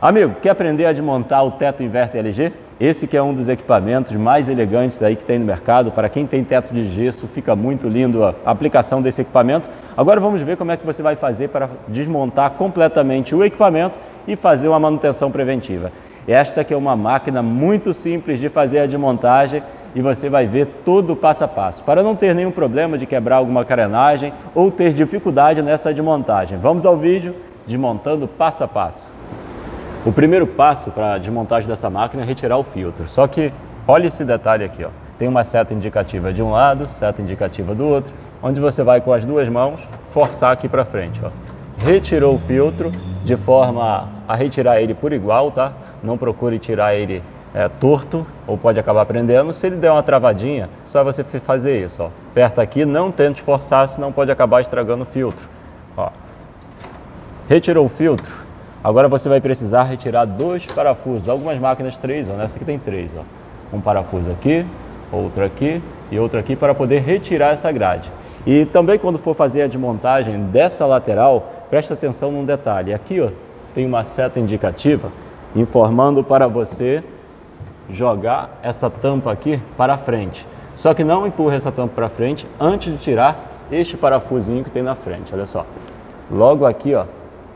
Amigo, quer aprender a desmontar o teto inverter LG? Esse que é um dos equipamentos mais elegantes aí que tem no mercado. Para quem tem teto de gesso, fica muito lindo a aplicação desse equipamento. Agora vamos ver como é que você vai fazer para desmontar completamente o equipamento e fazer uma manutenção preventiva. Esta que é uma máquina muito simples de fazer a desmontagem e você vai ver todo o passo a passo, para não ter nenhum problema de quebrar alguma carenagem ou ter dificuldade nessa desmontagem. Vamos ao vídeo desmontando passo a passo. O primeiro passo para a desmontagem dessa máquina é retirar o filtro. Só que olha esse detalhe aqui, ó. Tem uma seta indicativa de um lado, seta indicativa do outro, onde você vai com as duas mãos forçar aqui para frente, ó. Retirou o filtro de forma a retirar ele por igual, tá? Não procure tirar ele é, torto ou pode acabar prendendo. Se ele der uma travadinha, só você fazer isso, ó. Aperta aqui, não tente forçar, senão pode acabar estragando o filtro. Ó. Retirou o filtro, Agora você vai precisar retirar dois parafusos, algumas máquinas três, ó, nessa aqui tem três. Ó. Um parafuso aqui, outro aqui e outro aqui para poder retirar essa grade. E também quando for fazer a desmontagem dessa lateral, preste atenção num detalhe. Aqui ó, tem uma seta indicativa informando para você jogar essa tampa aqui para frente. Só que não empurre essa tampa para frente antes de tirar este parafusinho que tem na frente. Olha só. Logo aqui ó,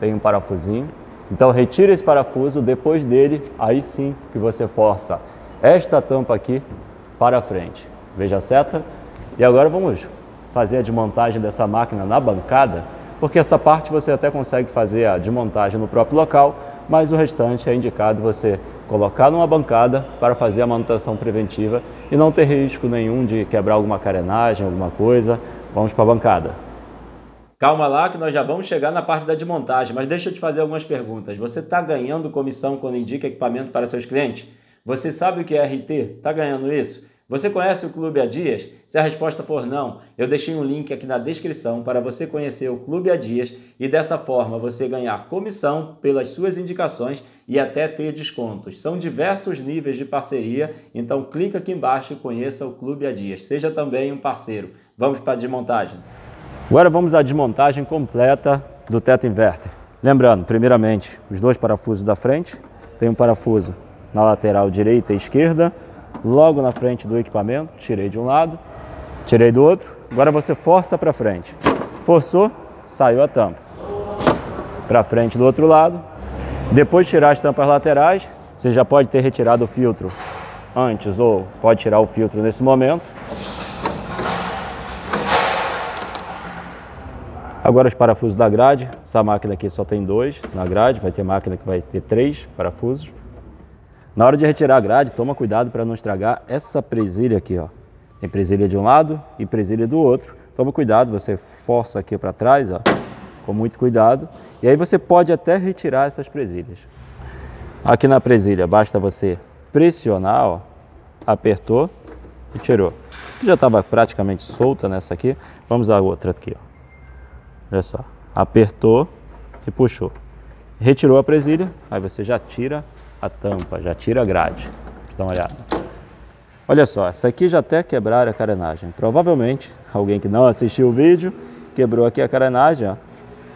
tem um parafusinho então retira esse parafuso, depois dele, aí sim que você força esta tampa aqui para frente. Veja a seta. E agora vamos fazer a desmontagem dessa máquina na bancada, porque essa parte você até consegue fazer a desmontagem no próprio local, mas o restante é indicado você colocar numa bancada para fazer a manutenção preventiva e não ter risco nenhum de quebrar alguma carenagem, alguma coisa. Vamos para a bancada. Calma lá que nós já vamos chegar na parte da desmontagem, mas deixa eu te fazer algumas perguntas. Você está ganhando comissão quando indica equipamento para seus clientes? Você sabe o que é RT? Está ganhando isso? Você conhece o Clube A Dias? Se a resposta for não, eu deixei um link aqui na descrição para você conhecer o Clube A Dias e dessa forma você ganhar comissão pelas suas indicações e até ter descontos. São diversos níveis de parceria, então clica aqui embaixo e conheça o Clube A Dias. Seja também um parceiro. Vamos para a desmontagem. Agora vamos à desmontagem completa do teto inverter. Lembrando, primeiramente, os dois parafusos da frente. Tem um parafuso na lateral direita e esquerda, logo na frente do equipamento. Tirei de um lado, tirei do outro. Agora você força para frente. Forçou, saiu a tampa. Para frente do outro lado. Depois de tirar as tampas laterais, você já pode ter retirado o filtro antes ou pode tirar o filtro nesse momento. Agora os parafusos da grade, essa máquina aqui só tem dois na grade, vai ter máquina que vai ter três parafusos. Na hora de retirar a grade, toma cuidado para não estragar essa presilha aqui, ó. Tem presilha de um lado e presilha do outro. Toma cuidado, você força aqui para trás, ó, com muito cuidado. E aí você pode até retirar essas presilhas. Aqui na presilha, basta você pressionar, ó, apertou e tirou. Já estava praticamente solta nessa aqui. Vamos à outra aqui, ó. Olha só, apertou e puxou. Retirou a presilha, aí você já tira a tampa, já tira a grade. Dá uma olhada. Olha só, essa aqui já até quebraram a carenagem. Provavelmente, alguém que não assistiu o vídeo, quebrou aqui a carenagem, ó,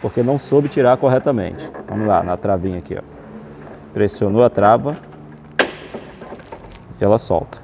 porque não soube tirar corretamente. Vamos lá, na travinha aqui, ó. Pressionou a trava e ela solta.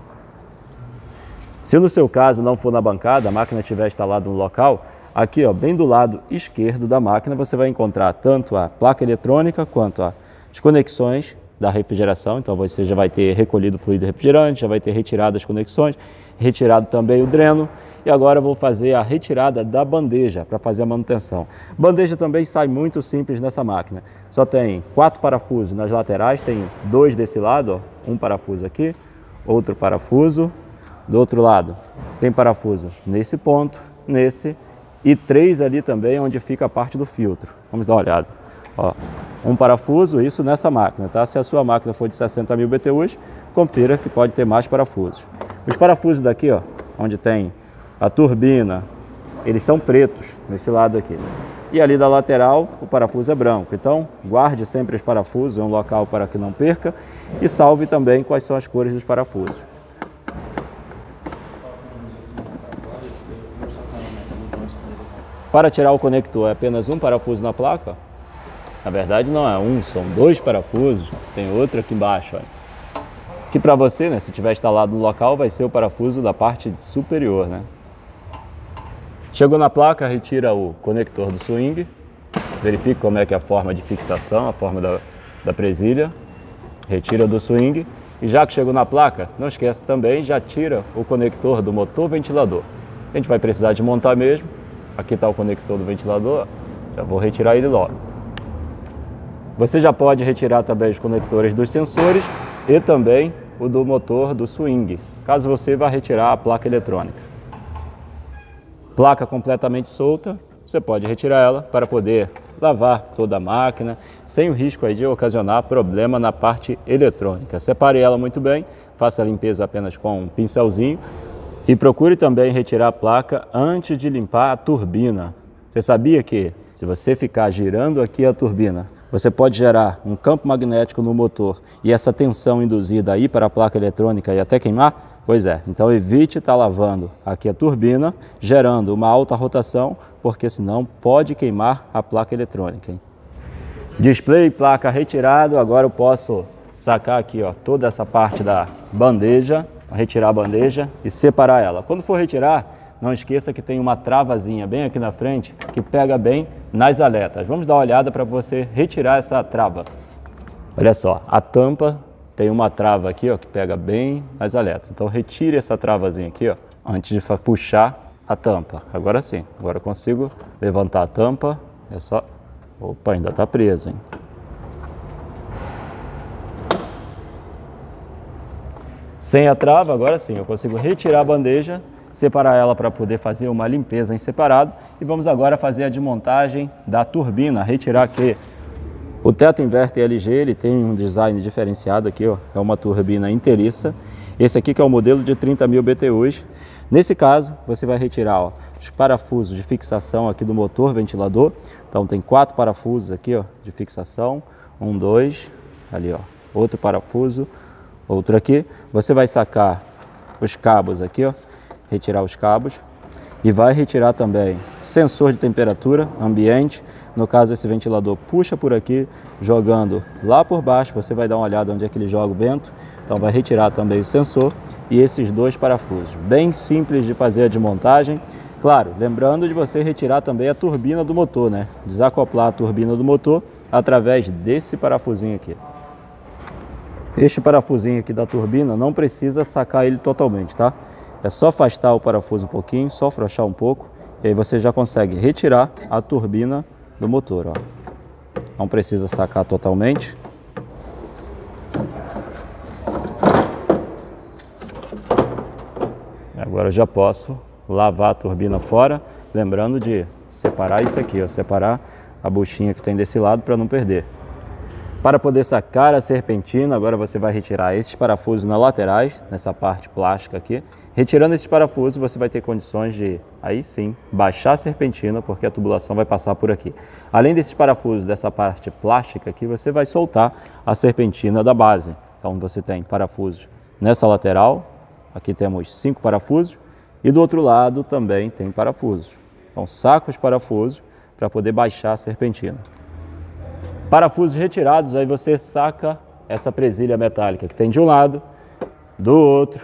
Se no seu caso não for na bancada, a máquina estiver instalada no local, Aqui, ó, bem do lado esquerdo da máquina, você vai encontrar tanto a placa eletrônica quanto as conexões da refrigeração. Então você já vai ter recolhido o fluido refrigerante, já vai ter retirado as conexões, retirado também o dreno. E agora vou fazer a retirada da bandeja para fazer a manutenção. Bandeja também sai muito simples nessa máquina. Só tem quatro parafusos nas laterais, tem dois desse lado, ó, um parafuso aqui, outro parafuso. Do outro lado tem parafuso nesse ponto, nesse e três ali também onde fica a parte do filtro. Vamos dar uma olhada. Ó, um parafuso, isso nessa máquina, tá? Se a sua máquina for de 60 mil BTUs, confira que pode ter mais parafusos. Os parafusos daqui, ó, onde tem a turbina, eles são pretos nesse lado aqui. E ali da lateral, o parafuso é branco. Então, guarde sempre os parafusos em um local para que não perca e salve também quais são as cores dos parafusos. Para tirar o conector é apenas um parafuso na placa. Na verdade não é um, são dois parafusos. Tem outro aqui embaixo, olha. Que para você, né, se tiver instalado no local, vai ser o parafuso da parte superior, né? Chegou na placa, retira o conector do swing, verifique como é que é a forma de fixação, a forma da, da presilha, retira do swing e já que chegou na placa, não esqueça também, já tira o conector do motor ventilador. A gente vai precisar de montar mesmo, aqui está o conector do ventilador, já vou retirar ele logo. Você já pode retirar também os conectores dos sensores e também o do motor do swing, caso você vá retirar a placa eletrônica placa completamente solta, você pode retirar ela para poder lavar toda a máquina, sem o risco de ocasionar problema na parte eletrônica. Separe ela muito bem, faça a limpeza apenas com um pincelzinho e procure também retirar a placa antes de limpar a turbina. Você sabia que se você ficar girando aqui a turbina, você pode gerar um campo magnético no motor e essa tensão induzida aí para a placa eletrônica e até queimar? Pois é, então evite estar tá lavando aqui a turbina, gerando uma alta rotação, porque senão pode queimar a placa eletrônica. Hein? Display placa retirado, agora eu posso sacar aqui ó, toda essa parte da bandeja, retirar a bandeja e separar ela. Quando for retirar, não esqueça que tem uma travazinha bem aqui na frente que pega bem nas aletas. Vamos dar uma olhada para você retirar essa trava. Olha só, a tampa tem uma trava aqui ó, que pega bem as aletas. Então retire essa travazinha aqui ó, antes de puxar a tampa. Agora sim, agora eu consigo levantar a tampa. É só... Opa, ainda está preso, hein? Sem a trava, agora sim, eu consigo retirar a bandeja, separar ela para poder fazer uma limpeza em separado. E vamos agora fazer a desmontagem da turbina, retirar aqui o teto inverter LG ele tem um design diferenciado aqui, ó, é uma turbina inteiriça. Esse aqui que é o modelo de 30 mil BTUs. Nesse caso, você vai retirar ó, os parafusos de fixação aqui do motor ventilador. Então tem quatro parafusos aqui ó, de fixação, um, dois, ali ó, outro parafuso, outro aqui. Você vai sacar os cabos aqui, ó, retirar os cabos e vai retirar também sensor de temperatura ambiente, no caso, esse ventilador puxa por aqui, jogando lá por baixo. Você vai dar uma olhada onde é que ele joga o vento. Então, vai retirar também o sensor e esses dois parafusos. Bem simples de fazer a desmontagem. Claro, lembrando de você retirar também a turbina do motor, né? Desacoplar a turbina do motor através desse parafusinho aqui. Este parafusinho aqui da turbina não precisa sacar ele totalmente, tá? É só afastar o parafuso um pouquinho, só afrouxar um pouco, e aí você já consegue retirar a turbina do motor, ó. Não precisa sacar totalmente. Agora já posso lavar a turbina fora, lembrando de separar isso aqui, ó, separar a buchinha que tem desse lado para não perder. Para poder sacar a serpentina, agora você vai retirar esses parafusos na laterais, nessa parte plástica aqui, Retirando esses parafusos, você vai ter condições de, aí sim, baixar a serpentina, porque a tubulação vai passar por aqui. Além desses parafusos, dessa parte plástica aqui, você vai soltar a serpentina da base. Então você tem parafusos nessa lateral, aqui temos cinco parafusos, e do outro lado também tem parafusos. Então saca os parafusos para poder baixar a serpentina. Parafusos retirados, aí você saca essa presilha metálica que tem de um lado, do outro,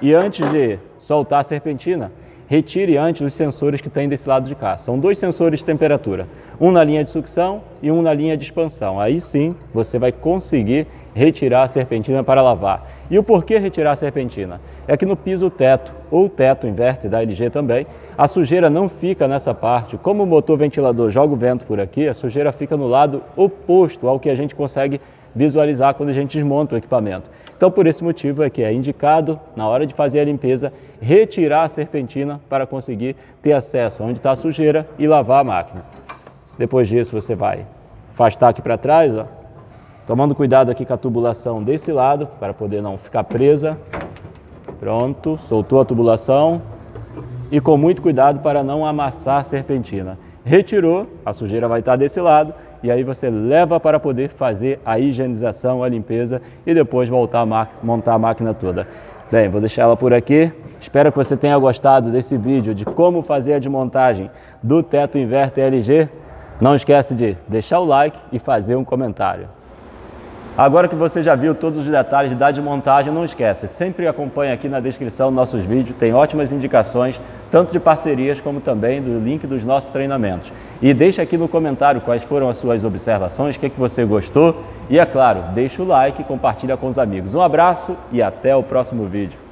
e antes de soltar a serpentina, retire antes os sensores que tem desse lado de cá. São dois sensores de temperatura, um na linha de sucção e um na linha de expansão. Aí sim você vai conseguir retirar a serpentina para lavar. E o porquê retirar a serpentina? É que no piso teto ou teto inverte da LG também, a sujeira não fica nessa parte. Como o motor ventilador joga o vento por aqui, a sujeira fica no lado oposto ao que a gente consegue visualizar quando a gente desmonta o equipamento. Então, por esse motivo é que é indicado, na hora de fazer a limpeza, retirar a serpentina para conseguir ter acesso onde está a sujeira e lavar a máquina. Depois disso, você vai afastar aqui para trás, ó, tomando cuidado aqui com a tubulação desse lado, para poder não ficar presa. Pronto, soltou a tubulação e com muito cuidado para não amassar a serpentina. Retirou, a sujeira vai estar desse lado e aí você leva para poder fazer a higienização, a limpeza e depois voltar a montar a máquina toda. Bem, vou deixar ela por aqui. Espero que você tenha gostado desse vídeo de como fazer a desmontagem do teto inverter LG. Não esquece de deixar o like e fazer um comentário. Agora que você já viu todos os detalhes da desmontagem, não esquece, sempre acompanhe aqui na descrição nossos vídeos, tem ótimas indicações, tanto de parcerias como também do link dos nossos treinamentos. E deixe aqui no comentário quais foram as suas observações, o que, é que você gostou e, é claro, deixa o like e compartilha com os amigos. Um abraço e até o próximo vídeo.